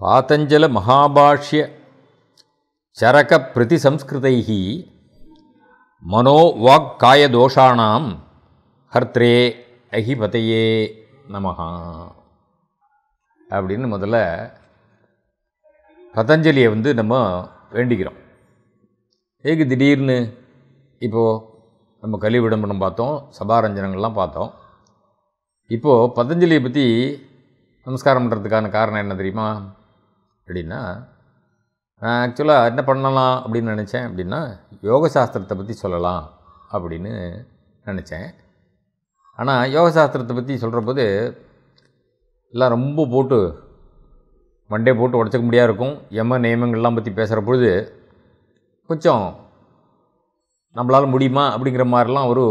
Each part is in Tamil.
பாத்தஞ்சல மகாபாஷ்ய சரக காய மனோவாக்காயதோஷாணாம் ஹர்த்ரே அஹிபதையே நமஹா. அப்படின்னு முதல்ல பதஞ்சலியை வந்து நம்ம வேண்டிக்கிறோம். ஏக்கு திடீர்னு இப்போது நம்ம கலி விடம்பரம் பார்த்தோம் சபாரஞ்சனங்கள்லாம் பார்த்தோம். இப்போது பதஞ்சலியை பற்றி நமஸ்காரம் பண்ணுறதுக்கான காரணம் என்ன தெரியுமா? அப்படின்னா நான் ஆக்சுவலாக என்ன பண்ணலாம் அப்படின்னு நினச்சேன் அப்படின்னா யோக சாஸ்திரத்தை பற்றி சொல்லலாம் அப்படின்னு நினச்சேன். ஆனால் யோக சாஸ்திரத்தை பற்றி சொல்கிற போது எல்லாம் ரொம்ப போட்டு மண்டே போட்டு உடச்சிக்க முடியாது இருக்கும். எம நியமங்கள்லாம் பற்றி பேசுகிற பொழுது கொஞ்சம் நம்மளால் முடியுமா அப்படிங்கிற மாதிரிலாம் ஒரு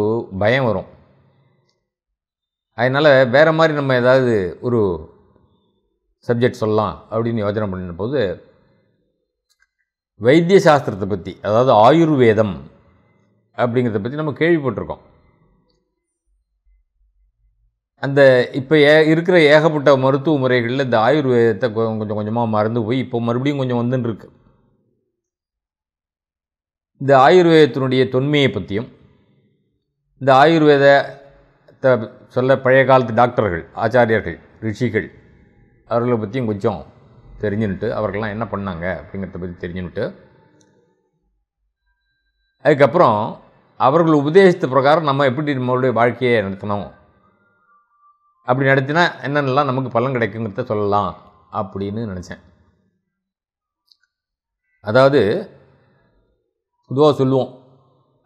பயம் வரும். அதனால் வேறு மாதிரி நம்ம ஏதாவது ஒரு சப்ஜெக்ட் சொல்லலாம் அப்படின்னு யோசனை பண்ணின போது வைத்திய சாஸ்திரத்தை பற்றி அதாவது ஆயுர்வேதம் அப்படிங்கிறத பற்றி நம்ம கேள்விப்பட்டிருக்கோம். அந்த இப்போ ஏ இருக்கிற ஏகப்பட்ட மருத்துவ முறைகளில் இந்த ஆயுர்வேதத்தை கொஞ்சம் கொஞ்சமாக மறந்து போய் இப்போ மறுபடியும் கொஞ்சம் வந்துன்னு இருக்கு இந்த ஆயுர்வேதத்தினுடைய தொன்மையை பற்றியும் இந்த ஆயுர்வேதத்தை சொல்ல பழைய காலத்து டாக்டர்கள் ஆச்சாரியர்கள் ரிஷிகள் அவர்களை பற்றியும் கொஞ்சம் தெரிஞ்சுன்னுட்டு அவர்கள்லாம் என்ன பண்ணாங்க அப்படிங்கிறத பற்றி தெரிஞ்சுன்ட்டு அதுக்கப்புறம் அவர்கள் உபதேசித்த பிரகாரம் நம்ம எப்படி நம்மளுடைய வாழ்க்கையை நடத்தணும்? அப்படி நடத்தினா என்னென்னலாம் நமக்கு பலன் கிடைக்குங்கிறத சொல்லலாம் அப்படின்னு நினச்சேன். அதாவது பொதுவாக சொல்லுவோம்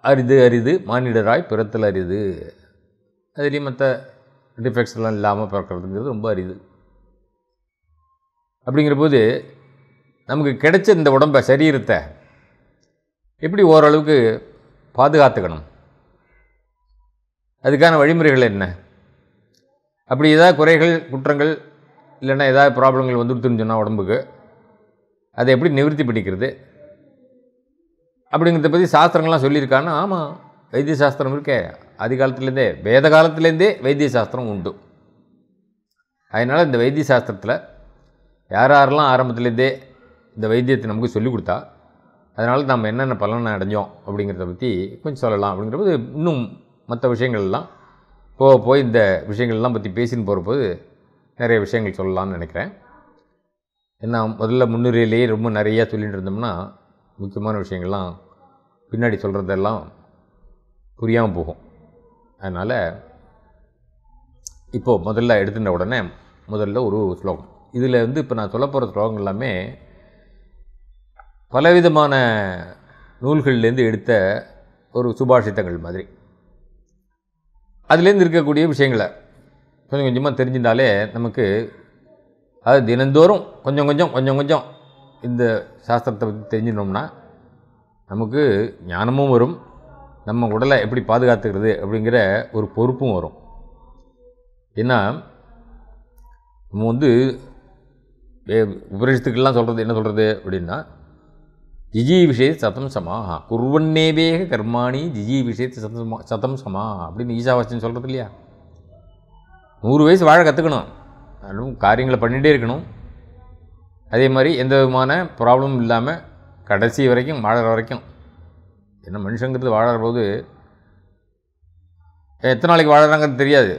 அரிது அரிது மானிடராய் பிறத்தல் அரிது. அதுலேயும் மற்ற டிஃபெக்ட்ஸ்லாம் இல்லாமல் பிறக்கிறதுங்கிறது ரொம்ப அரிது. அப்படிங்கிற போது நமக்கு கிடைச்ச இந்த உடம்பை சரீரத்தை எப்படி ஓரளவுக்கு பாதுகாத்துக்கணும்? அதுக்கான வழிமுறைகள் என்ன? அப்படி ஏதாவது குறைகள் குற்றங்கள் இல்லைன்னா ஏதாவது ப்ராப்ளங்கள் வந்துடுத்துன்னு சொன்னால் உடம்புக்கு அதை எப்படி நிவர்த்தி பண்ணிக்கிறது? அப்படிங்கிறத பற்றி சாஸ்திரங்கள்லாம் சொல்லியிருக்கான்னா ஆமாம் வைத்திய சாஸ்திரம் இருக்கே. ஆதி காலத்துலேருந்தே வேத காலத்துலேருந்தே வைத்திய சாஸ்திரம் உண்டு. அதனால் இந்த வைத்திய சாஸ்திரத்தில் யார் யாரெல்லாம் ஆரம்பத்துலேருந்தே இந்த வைத்தியத்தை நமக்கு சொல்லிக் கொடுத்தா அதனால் நம்ம என்னென்ன பலனை அடைஞ்சோம் அப்படிங்கிறத பற்றி கொஞ்சம் சொல்லலாம் அப்படிங்கிறபோது இன்னும் மற்ற விஷயங்கள்லாம் போக போய் இந்த விஷயங்கள்லாம் பற்றி பேசின்னு போகிறபோது நிறைய விஷயங்கள் சொல்லலாம்னு நினைக்கிறேன். ஏன்னா முதல்ல முன்னுரையிலேயே ரொம்ப நிறையா சொல்லிகிட்டு இருந்தோம்னா முக்கியமான விஷயங்கள்லாம் பின்னாடி சொல்கிறதெல்லாம் புரியாமல் போகும். அதனால் இப்போது முதல்ல எடுத்துட்ட உடனே முதல்ல ஒரு ஸ்லோகம். இதில் வந்து இப்போ நான் சொல்ல போகிற ஸ்லோகங்கள் எல்லாமே பலவிதமான நூல்கள்லேருந்து எடுத்த ஒரு சுபாஷித்தங்கள் மாதிரி. அதுலேருந்து இருக்கக்கூடிய விஷயங்களை கொஞ்சம் கொஞ்சமாக தெரிஞ்சிருந்தாலே நமக்கு அது தினந்தோறும் கொஞ்சம் கொஞ்சம் கொஞ்சம் கொஞ்சம் இந்த சாஸ்திரத்தை பற்றி தெரிஞ்சிட்டோம்னா நமக்கு ஞானமும் வரும். நம்ம உடலை எப்படி பாதுகாத்துக்கிறது அப்படிங்கிற ஒரு பொறுப்பும் வரும். ஏன்னா நம்ம வந்து உபரிஷத்துக்கெல்லாம் சொல்கிறது என்ன சொல்கிறது அப்படின்னா ஜிஜி விஷய சதம் சமாஹா குர்வன்னேவேக கர்மாணி ஜிஜி விஷயத்து சதம் சதம் சமா அப்படின்னு ஈசாவாசியம் சொல்கிறது இல்லையா? நூறு வயசு வாழ கற்றுக்கணும் அதுவும் காரியங்களை பண்ணிகிட்டே இருக்கணும். அதே மாதிரி எந்த விதமான ப்ராப்ளமும் இல்லாமல் கடைசி வரைக்கும் வாழற வரைக்கும். என்ன மனுஷங்கிறது வாழற போது எத்தனை நாளைக்கு வாழறாங்கிறது தெரியாது.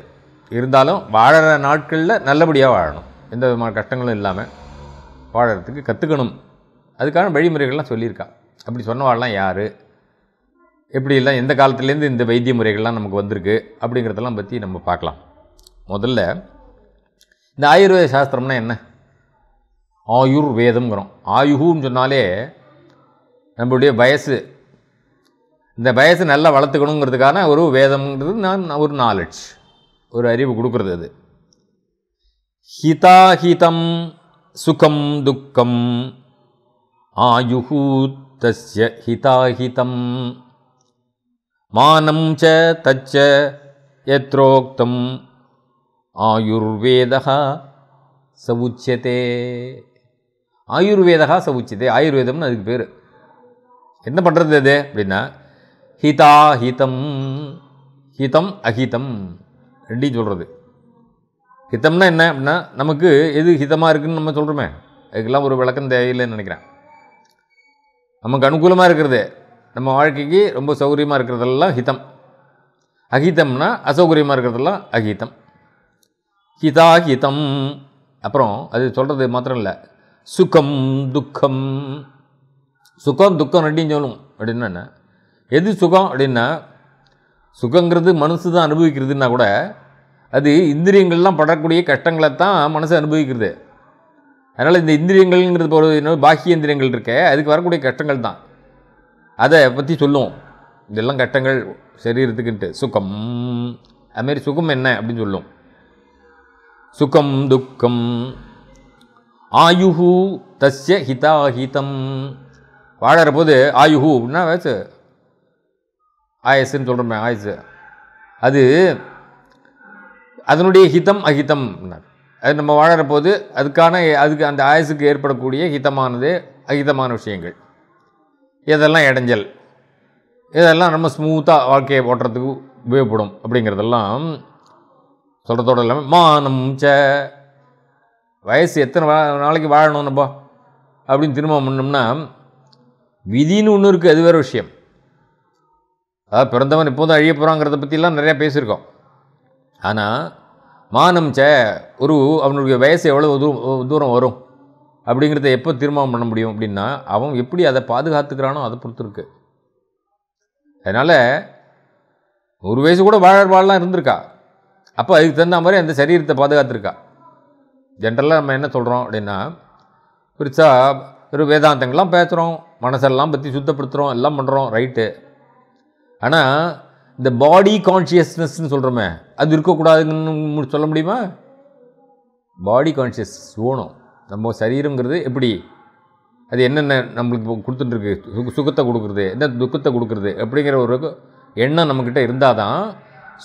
இருந்தாலும் வாழற நாட்களில் நல்லபடியாக வாழணும். எந்த விதமான கஷ்டங்களும் இல்லாமல் வாழறதுக்கு கற்றுக்கணும் அதுக்கான வழிமுறைகள்லாம் சொல்லியிருக்கா. அப்படி சொன்னவாள்லாம் யார்? எப்படிலாம் எந்த காலத்துலேருந்து இந்த வைத்திய முறைகள்லாம் நமக்கு வந்திருக்கு? அப்படிங்கிறதெல்லாம் பற்றி நம்ம பார்க்கலாம். முதல்ல இந்த ஆயுர்வேத சாஸ்திரம்னா என்ன? ஆயுர் வேதம்ங்கிறோம் ஆயுகுன்னு சொன்னாலே நம்மளுடைய வயசு. இந்த வயசு நல்லா வளர்த்துக்கணுங்கிறதுக்கான ஒரு வேதம்ங்கிறது நான் ஒரு நாலெட்ஜ் ஒரு அறிவு கொடுக்குறது அது. ஹிதாஹிதம் சுகம் துக்கம் ஆயுகூத்தஸ்ய ஹிதாஹிதம். மானம் ச தச்ச யத்ரோக்தம். ஆயுர்வேதா சவுச்சியதே ஆயுர்வேதா சவுச்சியதே ஆயுர்வேதம்னு அதுக்கு பேர். என்ன பண்ணுறது அது அப்படின்னா ஹிதா ஹிதம் ஹிதம் அஹிதம். ரெண்டையும் சொல்கிறது ஹிதம்னா என்ன அப்படின்னா நமக்கு எது ஹிதமாக இருக்குன்னு நம்ம சொல்கிறோமே அதுக்கெல்லாம் ஒரு விளக்கம் தேவையில்லைன்னு நினைக்கிறேன். நமக்கு அனுகூலமாக இருக்கிறது. நம்ம வாழ்க்கைக்கு ரொம்ப சௌகரியமாக இருக்கிறதெல்லாம் ஹிதம். அஹிதம்னா அசௌகரியமாக இருக்கிறதெல்லாம் அஹிதம். ஹிதா ஹிதம் அப்புறம் அது சொல்கிறது மாத்திரம் இல்லை. சுகம் துக்கம். சுகம் துக்கம் ரெண்டையும் சொல்லணும் அப்படின்னா என்ன? எது சுகம் அப்படின்னா சுகங்கிறது மனசு தான் அனுபவிக்கிறதுன்னா கூட அது இந்திரியங்கள்லாம் படக்கூடிய கஷ்டங்களை தான் மனசு அனுபவிக்கிறது. அதனால் இந்த இந்திரியங்கள்ங்கிறது ஒரு என்ன பாக்கிய இந்திரியங்கள் இருக்க அதுக்கு வரக்கூடிய கஷ்டங்கள் தான். அதை பற்றி சொல்லுவோம் இதெல்லாம் கஷ்டங்கள் சரீரத்துக்குன்ட்டு சுகம். அதுமாரி சுகம் என்ன அப்படின்னு சொல்லுவோம் சுகம் துக்கம். ஆயுஹு தஸ்ய ஹிதாஹிதம். வாழற போது ஆயுஹு அப்படின்னா வயசு ஆயசுன்னு சொல்கிறோமே ஆயசு. அது அதனுடைய ஹிதம் அஹிதம் அது நம்ம வாழற போது அதுக்கான அதுக்கு அந்த ஆயுசுக்கு ஏற்படக்கூடிய ஹிதமானது அஹிதமான விஷயங்கள். இதெல்லாம் இடைஞ்சல். இதெல்லாம் நம்ம ஸ்மூத்தாக வாழ்க்கையை ஓட்டுறதுக்கு உபயோகப்படும் அப்படிங்கிறதெல்லாம் சொல்கிறதோடு இல்லாமல் மானம் ச வயசு எத்தனை வா நாளைக்கு வாழணும் நம்ம அப்படின்னு திரும்ப பண்ணோம்னா விதின்னு ஒன்று இருக்குது அது வேறு விஷயம். அதாவது பிறந்தவன் இப்போதும் அழிய போகிறாங்கிறத பற்றிலாம் நிறையா பேசியிருக்கோம். ஆனால் மானம் சே ஒரு அவனுடைய வயசு எவ்வளோ தூரம் தூரம் வரும்? அப்படிங்கிறத எப்போ தீர்மானம் பண்ண முடியும் அப்படின்னா அவன் எப்படி அதை பாதுகாத்துக்கிறானோ அதை பொறுத்து இருக்கு அதனால் ஒரு வயசு கூட வாழ வாழலாம் இருந்திருக்கா? அப்போ அதுக்கு தகுந்த மாதிரி அந்த சரீரத்தை பாதுகாத்துருக்கா? ஜென்ரலாக நம்ம என்ன சொல்கிறோம் அப்படின்னா பெருசாக ஒரு வேதாந்தங்கள்லாம் பேசுகிறோம் மனசெல்லாம் பற்றி சுத்தப்படுத்துகிறோம் எல்லாம் பண்ணுறோம் ரைட்டு. ஆனால் இந்த பாடி கான்ஷியஸ்னஸ்ன்னு சொல்கிறோமே அது இருக்கக்கூடாதுன்னு சொல்ல முடியுமா? பாடி கான்ஷியஸ் ஓணும். நம்ம சரீரங்கிறது எப்படி? அது என்னென்ன நம்மளுக்கு கொடுத்துட்டுருக்கு? சுக சுகத்தை கொடுக்குறது என்ன துக்கத்தை கொடுக்குறது அப்படிங்கிற ஒரு எண்ணம் நம்மக்கிட்ட இருந்தால் தான்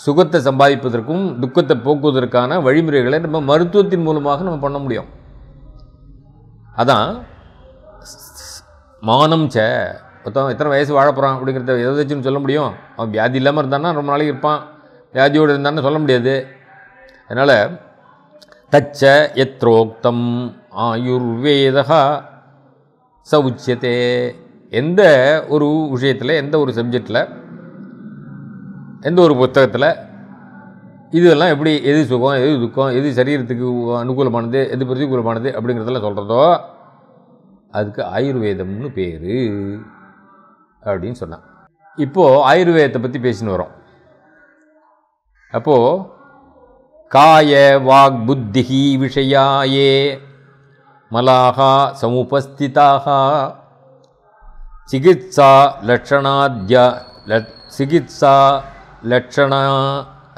சுகத்தை சம்பாதிப்பதற்கும் துக்கத்தை போக்குவதற்கான வழிமுறைகளை நம்ம மருத்துவத்தின் மூலமாக நம்ம பண்ண முடியும். அதான் மானம் ச மொத்தம் எத்தனை வயசு வாழ போகிறான் அப்படிங்கிறத வச்சுன்னு சொல்ல முடியும்? அவன் வியாதி இல்லாமல் இருந்தான்னா ரொம்ப நாளைக்கு இருப்பான். வியாதியோடு இருந்தான்னு சொல்ல முடியாது. அதனால் தச்ச எத்ரோக்தம் ஆயுர்வேதா சவுச்சியத்தே எந்த ஒரு விஷயத்தில் எந்த ஒரு சப்ஜெக்டில் எந்த ஒரு புத்தகத்தில் இதெல்லாம் எப்படி எது சுகம் எது துக்கம் எது சரீரத்துக்கு அனுகூலமானது எது பிரதிகூலமானது அப்படிங்கிறதெல்லாம் சொல்கிறதோ அதுக்கு ஆயுர்வேதம்னு பேர். அப்படின்னு சொன்னான். இப்போது ஆயுர்வேதத்தை பற்றி பேசின்னு வரோம். அப்போது காய வாக் புத்திஹி விஷயாயே மலாக சமுபஸ்திதாக சிகித்சா லட்சணாத்யா லட் சிகித்சா லட்சண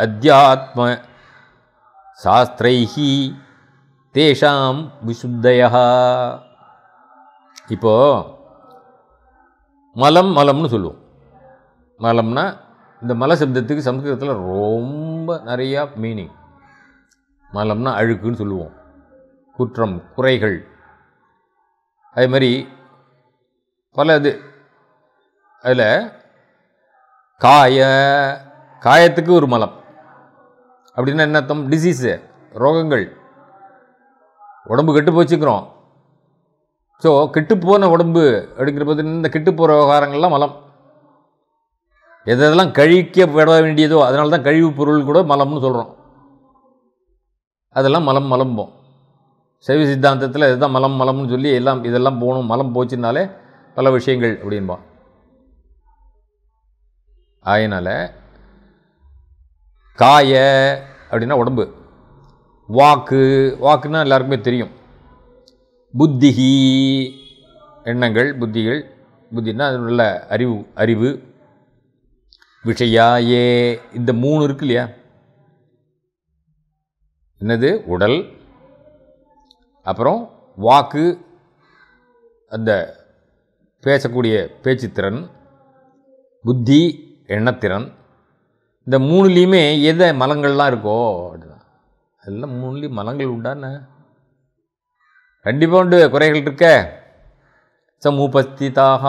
அத்தியாத்ம சாஸ்திரைஹி தேஷாம் விசுத்தய இப்போது மலம் மலம்னு சொல்லுவோம். மலம்னா இந்த மல சப்தத்துக்கு சம்ஸ்கிருதத்தில் ரொம்ப நிறையா மீனிங் மலம்னா அழுக்குன்னு சொல்லுவோம். குற்றம் குறைகள். அதே மாதிரி பல இது. அதில் காய காயத்துக்கு ஒரு மலம். அப்படின்னா என்ன அர்த்தம்? டிசீஸு ரோகங்கள். உடம்பு கெட்டு போச்சுக்கிறோம் ஸோ கெட்டுப்போன உடம்பு அப்படிங்கிற போது இந்த கெட்டுப்போகிற விவகாரங்கள்லாம் மலம். எதெல்லாம் கழிக்கப்பட வேண்டியதோ அதனால தான் கழிவு பொருள் கூட மலம்னு சொல்கிறோம் அதெல்லாம் மலம் மலம்போம். சைவ சித்தாந்தத்தில் இதுதான் மலம் மலம்னு சொல்லி எல்லாம் இதெல்லாம் போகணும் மலம் போச்சுனாலே பல விஷயங்கள் அப்படின்போம் ஆயினால காய அப்படின்னா உடம்பு. வாக்கு வாக்குன்னா எல்லாருக்குமே தெரியும். புத்திகி எண்ணங்கள் புத்திகள் புத்தின்னா அது நல்ல அறிவு அறிவு. விஷயா ஏ இந்த மூணு இருக்கு இல்லையா? என்னது? உடல். அப்புறம் வாக்கு. அந்த பேசக்கூடிய பேச்சுத்திறன். புத்தி எண்ணத்திறன். இந்த மூணுலேயுமே எதை மலங்கள்லாம் இருக்கோ அப்படிதான். எல்லாம் மூணுலேயும் மலங்கள் உண்டான கண்டிப்பாக உண்டு. குறைகள் இருக்க. சமூபஸ்திதாக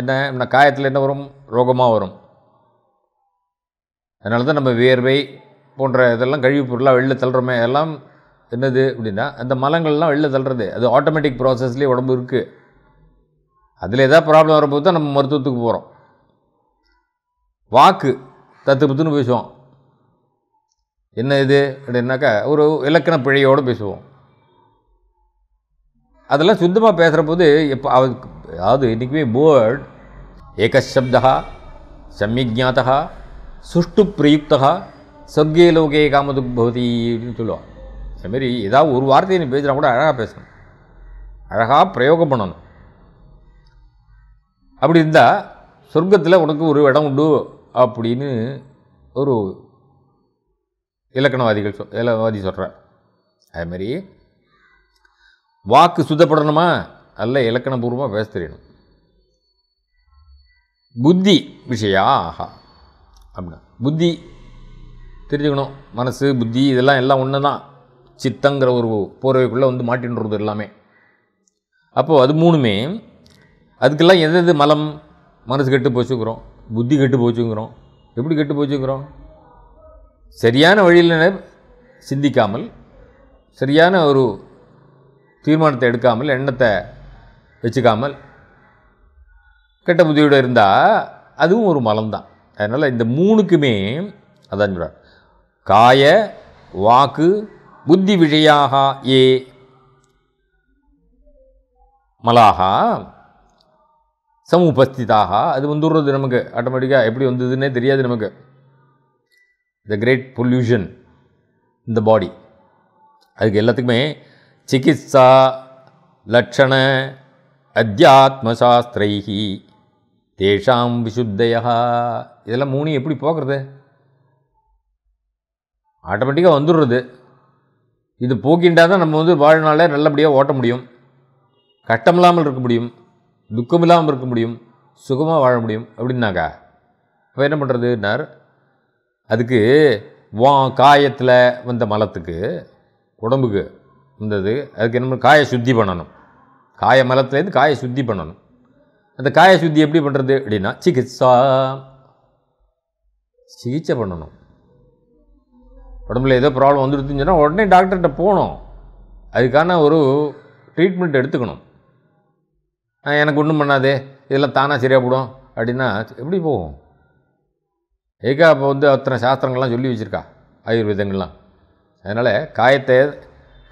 என்ன என்ன காயத்தில் என்ன வரும்? ரோகமாக வரும். அதனால தான் நம்ம வியர்வை போன்ற இதெல்லாம் கழிவு பொருளாக வெளில தள்ளுறோமே எல்லாம் என்னது அப்படின்னா அந்த மலங்கள்லாம் வெளில தள்ளுறது. அது ஆட்டோமேட்டிக் ப்ராசஸ்லேயே உடம்பு இருக்குது அதில் எதாவது ப்ராப்ளம் வரும்போது தான் நம்ம மருத்துவத்துக்கு போகிறோம் வாக்கு தத்து புத்துன்னு பேசுவோம். என்ன இது அப்படின்னாக்கா ஒரு இலக்கண பிழையோடு பேசுவோம். அதெல்லாம் சுத்தமாக பேசுகிற போது எப்போ அதாவது இன்றைக்குமே போர்ட் ஏகசப்தா சம்யஜாத்தா சுஷ்டு பிரயுக்தா சொர்க்கே லோகே காமதுக் பவதி அப்படின்னு சொல்லுவான் அதுமாரி ஏதாவது ஒரு வார்த்தையை நீ பேசுனா கூட அழகாக பேசணும். அழகாக பிரயோகம் பண்ணணும். அப்படி இருந்தால் சொர்க்கத்தில் உனக்கு ஒரு இடம் உண்டு அப்படின்னு ஒரு இலக்கணவாதிகள் சொ இலவாதி சொல்கிறார் அதுமாரி வாக்கு சுத்தப்படணுமா அல்ல இலக்கணபூர்வமாக பேச தெரியணும். புத்தி விஷயா ஆஹா. அப்படின்னா புத்தி தெரிஞ்சுக்கணும். மனசு புத்தி இதெல்லாம் எல்லாம் ஒன்று தான் சித்தங்கிற ஒரு போர்வைக்குள்ளே வந்து மாட்டின்றது எல்லாமே. அப்போது அது மூணுமே அதுக்கெல்லாம் எது எது மலம்? மனசு கெட்டு போச்சுக்கிறோம் புத்தி கெட்டு போச்சுங்கிறோம். எப்படி கெட்டு போச்சுக்கிறோம் சரியான வழியில் சிந்திக்காமல் சரியான ஒரு தீர்மானத்தை எடுக்காமல் எண்ணத்தை வச்சுக்காமல் கெட்ட புத்தியோடு இருந்தால் அதுவும் ஒரு மலம்தான். அதனால் இந்த மூணுக்குமே அதான் சொல்கிறார் காய வாக்கு புத்தி விஷயாக ஏ மலாகா சமுபஸ்திதாக அது வந்துடுறது நமக்கு ஆட்டோமேட்டிக்காக எப்படி வந்ததுன்னே தெரியாது நமக்கு. த கிரேட் பொல்யூஷன் இந்த பாடி அதுக்கு எல்லாத்துக்குமே சிகித்சா லட்சண அத்தியாத்மசாஸ்திரைஹி. தேஷாம் விசுத்தயா இதெல்லாம் மூணையும் எப்படி போக்குறது? ஆட்டோமேட்டிக்காக வந்துடுறது. இது போக்கின்றா தான் நம்ம வந்து வாழ்நாள நல்லபடியாக ஓட்ட முடியும். கட்டம் இல்லாமல் இருக்க முடியும். துக்கம் இல்லாமல் இருக்க முடியும். சுகமாக வாழ முடியும். அப்படின்னாக்கா இப்போ என்ன பண்ணுறதுன்னார் அதுக்கு வா காயத்தில் வந்த மலத்துக்கு உடம்புக்கு வந்தது அதுக்கு என்ன பண்ணணும்? காய சுத்தி பண்ணணும். காய மலத்துலேருந்து காய சுத்தி பண்ணணும். அந்த காய சுத்தி எப்படி பண்ணுறது அப்படின்னா சிகிச்சா. சிகிச்சை பண்ணணும். உடம்புல ஏதோ ப்ராப்ளம் வந்துடுதுன்னு சொன்னால் உடனே டாக்டர்கிட்ட போகணும். அதுக்கான ஒரு ட்ரீட்மெண்ட் எடுத்துக்கணும். எனக்கு ஒன்றும் பண்ணாதே. இதெல்லாம் தானாக சரியாக போடும்? அப்படின்னா எப்படி போகும்? ஏக்கா அப்போ வந்து அத்தனை சாஸ்திரங்கள்லாம் சொல்லி வச்சுருக்கா. ஆயுர்வேதங்கள்லாம். அதனால் காயத்தை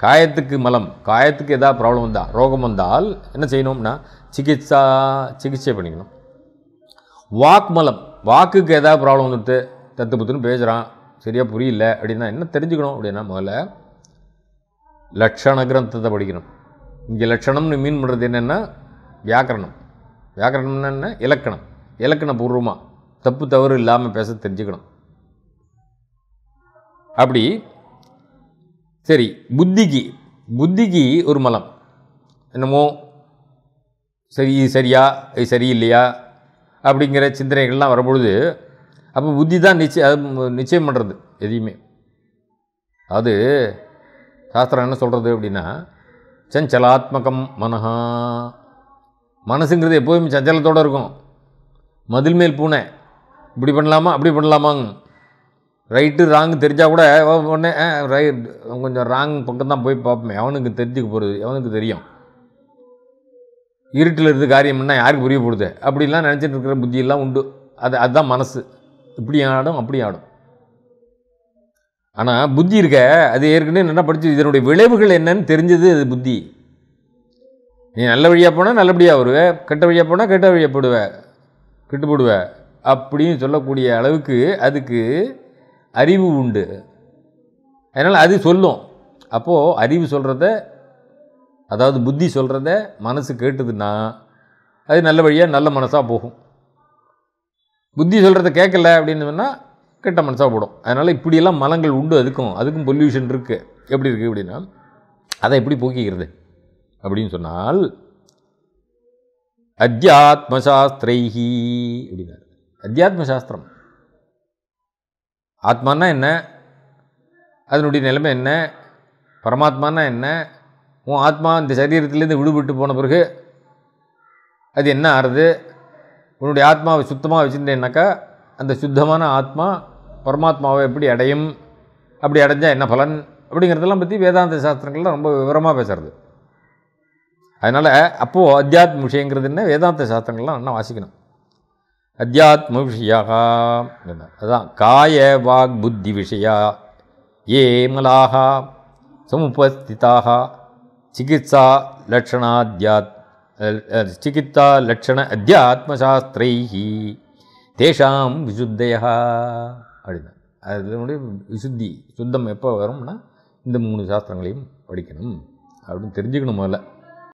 காயத்துக்கு மலம் காயத்துக்கு எதாவது ப்ராப்ளம் வந்தால் ரோகம் வந்தால் என்ன செய்யணும்னா சிகிச்சா சிகிச்சை பண்ணிக்கணும். வாக் மலம் வாக்குக்கு எதாவது ப்ராப்ளம் வந்துட்டு தத்து புத்துன்னு பேசுகிறான் சரியாக புரியல அப்படின்னா என்ன தெரிஞ்சுக்கணும் அப்படின்னா முதல்ல லட்சண கிரந்தத்தை படிக்கணும். இங்கே லட்சணம்னு மீன் பண்ணுறது என்னென்னா வியாக்கரணம். வியாக்கரணம்னா என்ன? இலக்கணம். இலக்கண பூர்வமாக தப்பு தவறு இல்லாமல் பேச தெரிஞ்சுக்கணும். அப்படி சரி புத்திக்கு புத்திக்கு ஒரு மலம். என்னமோ சரி இது சரியா இது சரியில்லையா அப்படிங்கிற சிந்தனைகள்லாம் வரும்பொழுது அப்போ புத்தி தான் நிச்சய அது நிச்சயம் பண்ணுறது எதையுமே. அது சாஸ்திரம் என்ன சொல்கிறது அப்படின்னா சஞ்சலாத்மகம் மனஹா. மனசுங்கிறது எப்போதுமே சஞ்சலத்தோடு இருக்கும். மதில் மேல் பூனை. இப்படி பண்ணலாமா அப்படி பண்ணலாமாங்க ரைட்டு ராங் தெரிஞ்சால் கூட உடனே ரைட் கொஞ்சம் ராங் பக்கம் தான் போய் பார்ப்போமே. அவனுக்கு தெரிஞ்சுக்க போகிறது அவனுக்கு தெரியும். இருட்டில் இருந்து காரியம் யாருக்கு புரிய போடுது அப்படிலாம் நினச்சிட்டு இருக்கிற புத்தியெல்லாம் உண்டு. அது அதுதான் மனசு. இப்படி ஆடும் அப்படி ஆடும். ஆனால் புத்தி இருக்க அது ஏற்கனவே என்ன படிச்சு இதனுடைய விளைவுகள் என்னன்னு தெரிஞ்சது அது புத்தி. நீ நல்ல வழியாக போனால் நல்லபடியாக வருவே. கெட்ட வழியாக போனால் கெட்ட வழியாக போடுவ. கெட்டு போடுவ. அப்படின்னு சொல்லக்கூடிய அளவுக்கு அதுக்கு அறிவு உண்டு. அதனால் அது சொல்லும். அப்போது அறிவு சொல்கிறத அதாவது புத்தி சொல்கிறத மனசு கேட்டுதுன்னா அது நல்ல வழியாக நல்ல மனசாக போகும். புத்தி சொல்கிறத கேட்கல அப்படின்னு சொன்னால் கெட்ட மனசாக போடும். அதனால் இப்படியெல்லாம் மலங்கள் உண்டு அதுக்கும். அதுக்கும் பொல்யூஷன் இருக்குது எப்படி இருக்குது அப்படின்னா அதை எப்படி போக்கிக்கிறது? அப்படின்னு சொன்னால் அத்தியாத்மசாஸ்திரைஹி அப்படின்னா அத்தியாத்ம சாஸ்திரம் ஆத்மானா என்ன? அதனுடைய நிலைமை என்ன? பரமாத்மானா என்ன? உன் ஆத்மா இந்த சரீரத்திலேருந்து விடுபட்டு போன பிறகு அது என்ன ஆறுது? உன்னுடைய ஆத்மாவை சுத்தமாக வச்சுருந்தேன்னாக்கா அந்த சுத்தமான ஆத்மா பரமாத்மாவை எப்படி அடையும்? அப்படி அடைஞ்சால் என்ன பலன்? அப்படிங்கிறதெல்லாம் பற்றி வேதாந்த சாஸ்திரங்கள்லாம் ரொம்ப விவரமாக பேசுகிறது அதனால் அப்போது அத்தியாத்ம விஷயங்கிறது என்ன? வேதாந்த சாஸ்திரங்கள்லாம் நல்லா வாசிக்கணும். அத்தியாத்ம விஷயா அதான் காய வாக் புத்தி விஷயா ஏ மலாக சமுபஸ்திதாக சிகிச்சா லட்சணாத்யாத் சிகிச்சா லட்சண அத்தியாத்மசாஸ்திரைஹி. தேஷாம் விசுத்தய. அப்படின்னா அதனுடைய விசுத்தி சுத்தம் எப்போ வரும்னா இந்த மூணு சாஸ்திரங்களையும் படிக்கணும். அப்படின்னு தெரிஞ்சுக்கணும் முதல்ல.